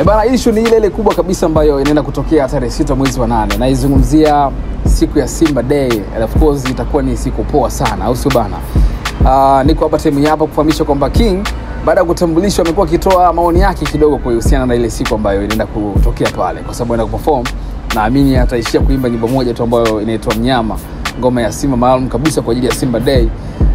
E bana, ishu ni ile ile kubwa kabisa ambayo inaenda kutokea tarehe sita mwezi wa nane. Naizungumzia siku ya Simba Day and of course itakuwa ni siku poa sana, au sio bana? Uh, niko hapa time hapa kufahamisha kwamba King baada ya kutambulishwa amekuwa akitoa maoni yake kidogo kuhusiana na ile siku ambayo inaenda kutokea pale, kwa sababu anaenda kuperform. Naamini ataishia kuimba nyimbo moja tu ambayo inaitwa Mnyama, ngoma ya Simba maalum kabisa kwa ajili ya Simba Day.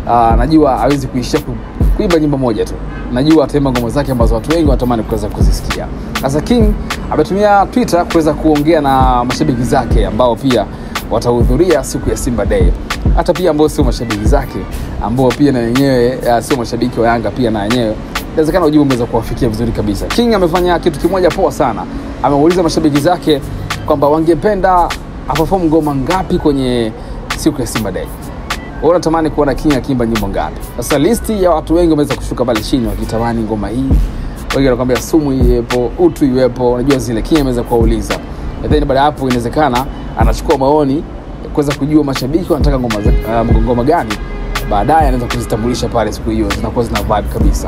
Uh, najua hawezi kuishia ku, kuimba nyimbo moja tu, najua ataimba ngoma zake ambazo watu wengi wanatamani kuweza kuzisikia. Sasa King ametumia Twitter kuweza kuongea na mashabiki zake ambao pia watahudhuria siku ya Simba Day, hata pia ambao sio mashabiki zake, ambao pia na wenyewe uh, sio mashabiki wa Yanga pia na wenyewe inawezekana ujumbe umeweza kuwafikia vizuri kabisa. King amefanya kitu kimoja poa sana, ameuliza mashabiki zake kwamba wangependa aperform ngoma ngapi kwenye siku ya Simba Day. Wewe unatamani kuona King akiimba nyimbo ngapi? Sasa listi ya watu wengi wameweza kushuka pale chini wakitamani ngoma hii, wengi wanakwambia sumu iwepo, utu iwepo, unajua zile. King ameweza kuwauliza, then baada hapo inawezekana anachukua maoni kuweza kujua mashabiki wanataka ngoma, za- uh, ngoma gani baadaye anaweza kuzitambulisha pale siku hiyo zinakuwa zina vibe kabisa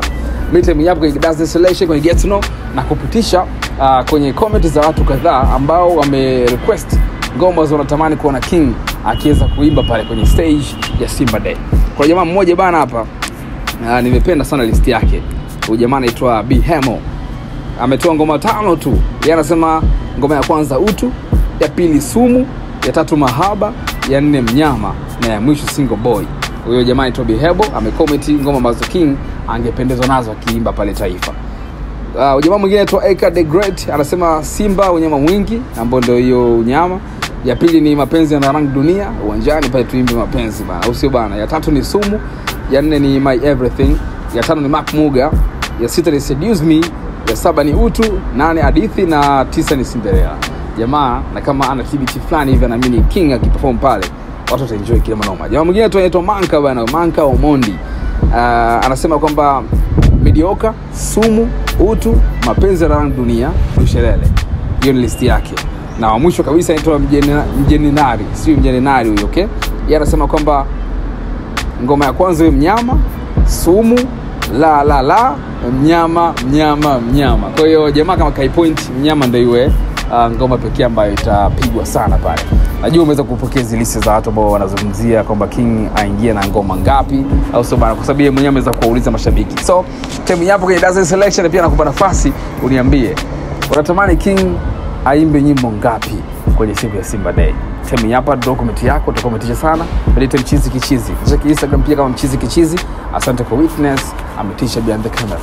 Mimi time yapo kwenye Dance Selection, kwenye Get to Know na kupitisha uh, kwenye comment za watu kadhaa ambao wame request ngoma ambazo unatamani kuona King akiweza kuimba pale kwenye stage ya Simba Day. Kwa jamaa mmoja bana hapa uh, nimependa sana list yake. Huyu jamaa anaitwa Bihemo ametoa ngoma tano tu. Yeye anasema ngoma ya kwanza utu, ya pili sumu, ya tatu mahaba, ya nne mnyama na ya mwisho single boy. Huyo jamaa anaitwa Bihebo amecomment ngoma ambazo King angependezwa nazo akiimba pale Taifa. Uh, jamaa mwingine anaitwa Eka the Great anasema Simba unyama mwingi, ambao ndio hiyo unyama. Ya pili ni mapenzi ya rangi dunia, uwanjani pale tuimbe mapenzi bana, au sio bana? Ya tatu ni sumu, ya nne ni my everything, ya tano ni Mark Muga, ya sita ni seduce me, ya saba ni utu, nane hadithi na tisa ni sinderela Jamaa na kama ana TBT fulani hivi anaamini King akiperform pale watu wataenjoy kile manoma. Jamaa mwingine anaitwa Manka bana, Manka Omondi. Uh, anasema kwamba mediocre, sumu, utu, mapenzi ya rangi dunia, ushelele. Hiyo ni listi yake. Na wa mwisho kabisa anaitwa Mjeni- Mjeninari, sio Mjeninari huyo, okay? Yeye anasema kwamba ngoma ya kwanza iwe mnyama, sumu, la la la, mnyama, mnyama, mnyama. Kwa hiyo jamaa kama kaipoint mnyama ndio iwe uh, ngoma pekee ambayo itapigwa sana pale. Najua umeweza kupokea zilisi za watu ambao wanazungumzia kwamba King aingie na ngoma ngapi, au sio bana, kwa sababu yeye mwenyewe ameweza kuwauliza mashabiki. So time yapo kwenye Selection, pia nakupa nafasi uniambie unatamani King aimbe nyimbo ngapi kwenye siku ya Simba Day. Temi hapa dokumenti yako utakometisha sana. Melite mchizi kichizi. cheki Instagram pia kama mchizi kichizi. Asante kwa witness. Ametisha behind the camera.